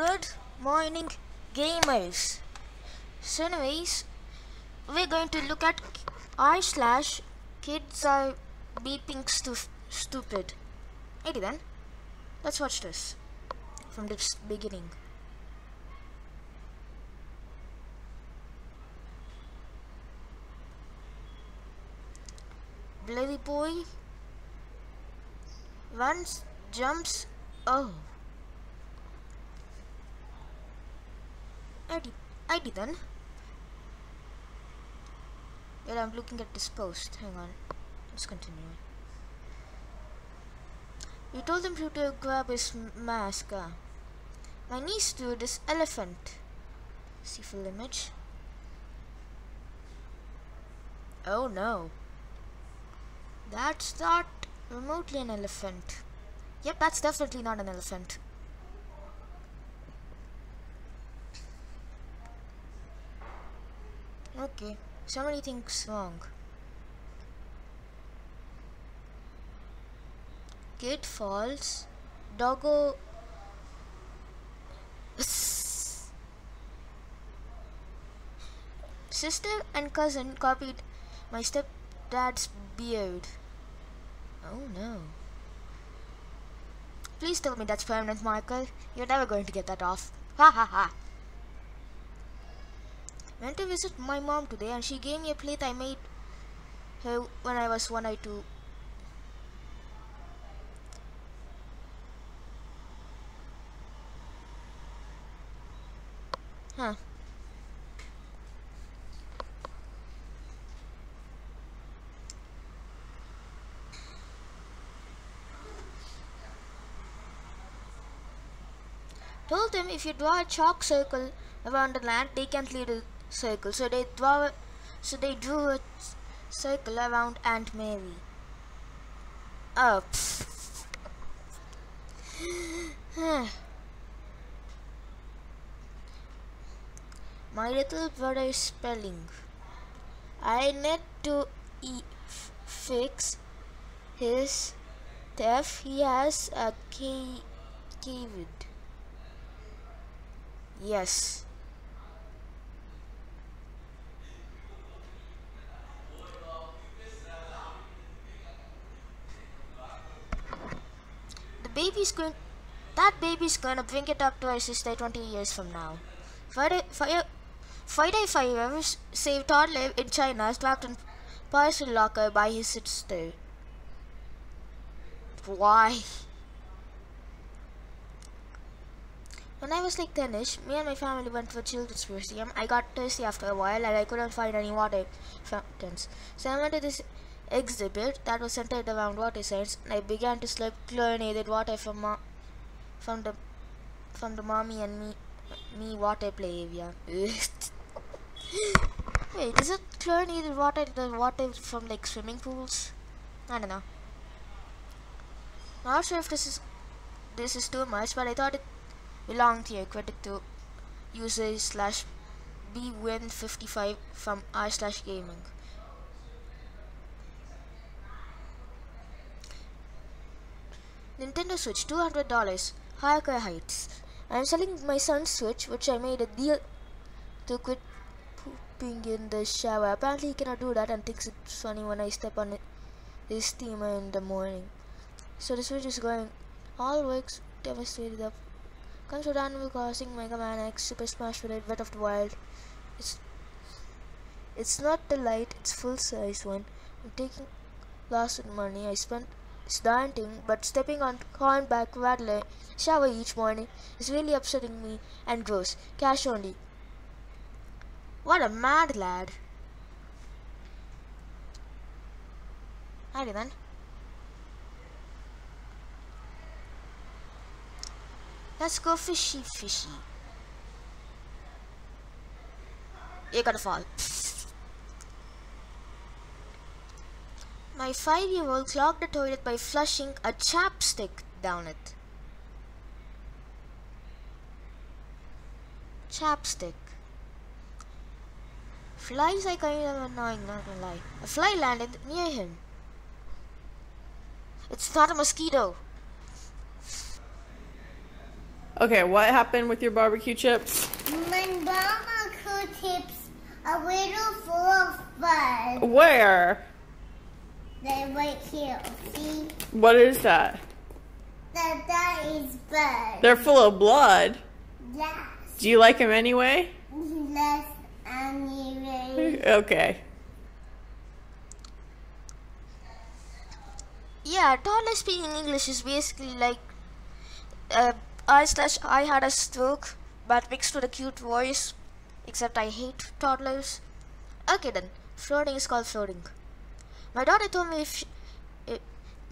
Good morning, gamers. So, anyways, we're going to look at r slash kids are beeping stu stupid. Alrighty then, let's watch this from the beginning. Bloody boy runs, jumps. Oh. Alrighty, didn't. Well, I'm looking at this post. Hang on. Let's continue. You told him to, to grab his mask. ah. My niece drew this elephant. See full image. Oh no. That's not remotely an elephant. Yep, that's definitely not an elephant. Okay, so many things wrong. Kid falls. Doggo. Sister and cousin copied my stepdad's beard. Oh no. Please tell me that's permanent, Michael. You're never going to get that off. Ha ha ha. Went to visit my mom today and she gave me a plate I made her when I was one or two. Huh. Told them if you draw a chalk circle around the land, they can't lead a circle. So they draw, so they drew a circle around Aunt Mary. Oh. My little brother's spelling. I need to e- fix his theft. He has a key, keyword. Yes. Baby's going. That baby's gonna bring it up to her sister 20 years from now. Friday, fire, Friday Fires saved toddler in China trapped in parcel locker by his sister. Why? When I was like 10ish, me and my family went to a children's museum. I got thirsty after a while and I couldn't find any water fountains. So I went to this exhibit that was centered around water science and I began to slurp chlorinated water from from the from the mommy and me me water play area. Wait, is it chlorinated water the water from like swimming pools? I don't know. Not sure if this is this is too much, but I thought it belonged here. Credit to user slash bwin55 from r slash gaming. Nintendo Switch, two hundred dollars. Higher Heights. I'm selling my son's Switch, which I made a deal to quit pooping in the shower. Apparently, he cannot do that and thinks it's funny when I step on his steamer in the morning. So the Switch is going. All works devastated up. Comes with Animal Crossing, Mega Man X, Super Smash Bros. Breath of the Wild. It's it's not the light, it's full size one. I'm taking lots of money. I spent it's daunting, but stepping on cornback rattler shower each morning is really upsetting me and gross. Cash only. What a mad lad. Alrighty then. Let's go fishy fishy. You're gonna fall. My five year old clogged the toilet by flushing a chapstick down it. Chapstick. Flies are kind of annoying, not gonna lie. A fly landed near him. It's not a mosquito. Okay, what happened with your barbecue chips? My barbecue chips a little full of fun. Where? They're right here. See? What is that? That that is blood. They're full of blood. Yes. Do you like them anyway? Less anyway. Okay. Yeah, toddler speaking English is basically like uh, I slash I had a stroke, but mixed with a cute voice. Except I hate toddlers. Okay then, floating is called floating. My daughter told me if she, if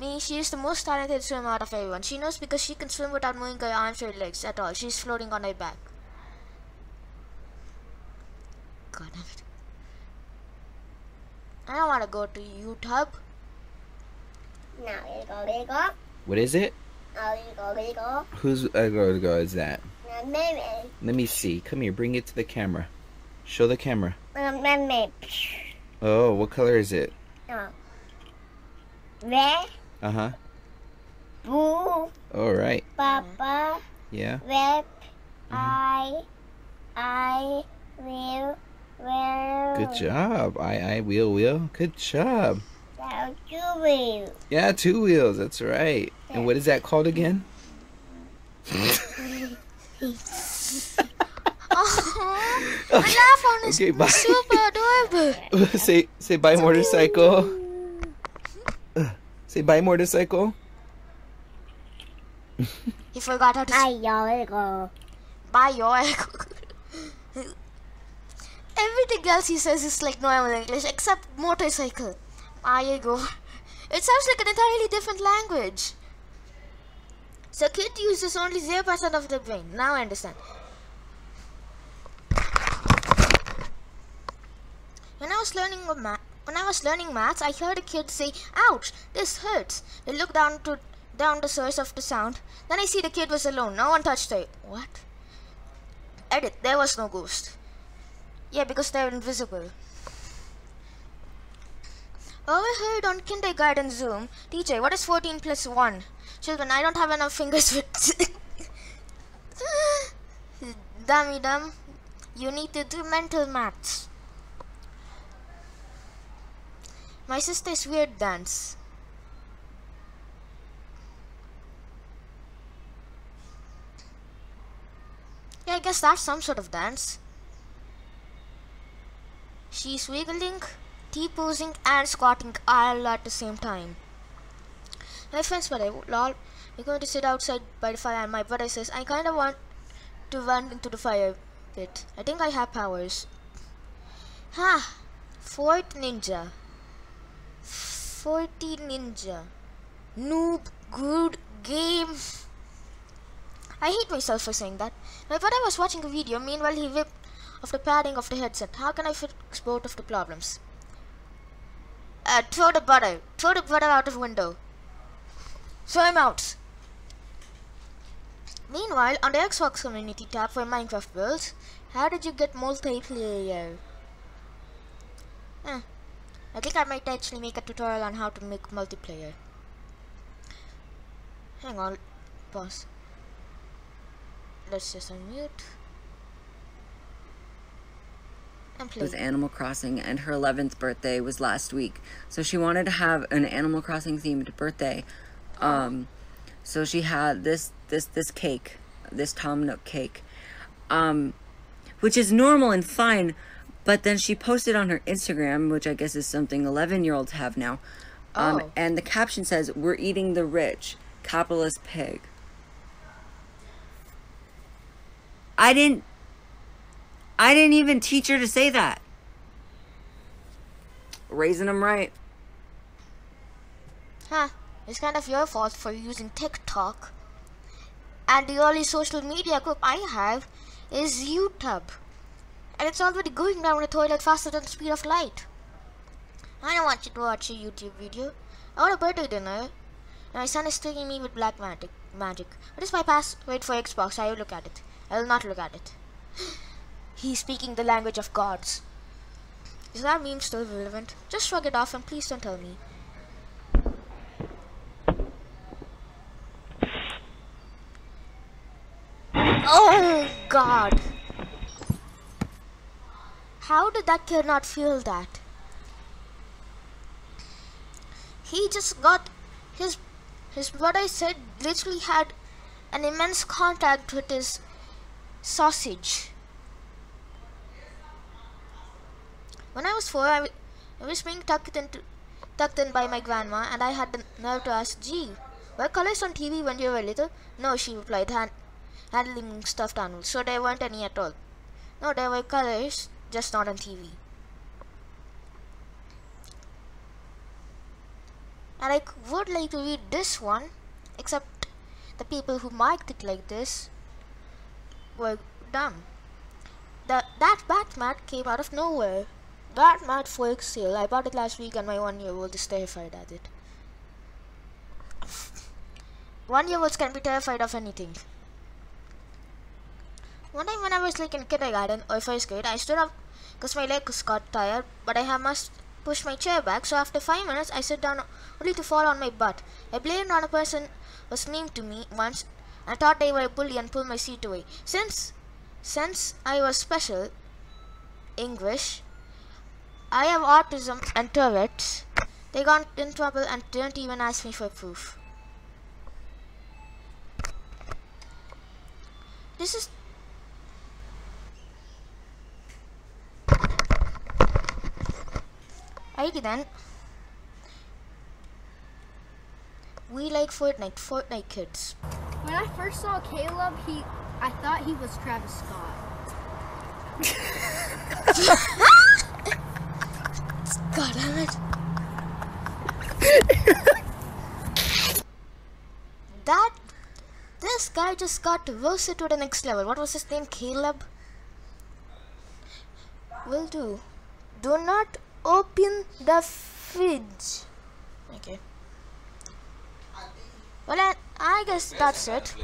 me she is the most talented swimmer out of everyone. She knows because she can swim without moving her arms or legs at all. She's floating on her back. God damn it. I don't want to go to YouTube. Now you go, you go. What is it? Now you go, you go. Whose logo uh, is that? Now, Mimi. Let me see. Come here, bring it to the camera. Show the camera. Now, Mimi. Oh, what color is it? Now. Red, Uh huh. blue, All right. Papa, Yeah. red, I, I, will, will. Good job. I I wheel wheel. Good job. Now you will. Yeah, two wheels. That's right. And what is that called again? Oh, I laugh on this Okay, bye. super adorable. say say bye motorcycle. Say bye motorcycle. He forgot how to I will go. buy your Everything else he says is like normal English except motorcycle. There you go. It sounds like an entirely different language. So kid uses only 0% of the brain. Now I understand. When I was learning when I was learning maths, I heard a kid say, "Ouch, this hurts." I looked down to down the source of the sound. Then I see the kid was alone. No one touched her. What? Edit. There was no ghost. Yeah, because they're invisible. Overheard on kindergarten Zoom. Teacher, what is 14 plus 1? Children, I don't have enough fingers with. Dummy dumb. You need to do mental maths. My sister's weird dance. Yeah, I guess that's some sort of dance. She's wiggling, T-posing and squatting all at the same time. My friends brother, lol, we're going to sit outside by the fire and my brother says, I kinda want to run into the fire pit. I think I have powers. Ha! Fort Ninja. Forty Ninja. Noob. Good game. I hate myself for saying that. My brother was watching a video, meanwhile he whipped off the padding of the headset. How can I fix both of the problems? Uh, throw the brother. Throw the brother out of window. Throw him out. Meanwhile, on the Xbox community tab for Minecraft builds, how did you get multiplayer? Eh, I think I might actually make a tutorial on how to make multiplayer. Hang on, pause. Let's just unmute. And play. with Animal Crossing, and her 11th birthday was last week. So she wanted to have an Animal Crossing themed birthday. Um, so she had this this this cake, this Tom Nook cake, um, which is normal and fine. But then she posted on her Instagram, which I guess is something 11 year olds have now. Um, Oh. And the caption says, "We're eating the rich, capitalist pig." I didn't I didn't even teach her to say that. Raising them right. Huh, it's kind of your fault for using TikTok. And the only social media group I have is YouTube. And it's already going down the toilet faster than the speed of light. I don't want you to watch a YouTube video. I want a birthday dinner. My son is tricking me with black magic. Magic. What is my password for Xbox? I will look at it. I will not look at it. He's speaking the language of gods. Is that meme still relevant? Just shrug it off and please don't tell me. Oh god. How did that kid not feel that? He just got his his what I said literally had an immense contact with his sausage. When I was four, I was being tucked into tucked in by my grandma, and I had the nerve to ask, "Gee, were colors on TV when you were little?" No, she replied, hand, handling stuffed animals. So there weren't any at all. No, there were colors, just not on TV. And I would like to read this one, except the people who marked it like this were dumb. The, that bat mat came out of nowhere. Bat mat for sale. I bought it last week and my one year old is terrified at it. one year olds can be terrified of anything. One time when I was like in kindergarten or first grade, I stood up because my legs got tired, but I have must push my chair back. So after five minutes, I sit down only to fall on my butt. I blamed on a person was mean to me once. I thought they were a bully and pulled my seat away. Since since I was special English, I have autism and Tourette's. They got in trouble and didn't even ask me for proof. This is Then. We like Fortnite, Fortnite kids. When I first saw Caleb, he I thought he was Travis Scott. God damn it. that this guy just got roasted to the next level. What was his name? Caleb? Will do. Do not open the fridge. Okay. Well, I, I guess that's it.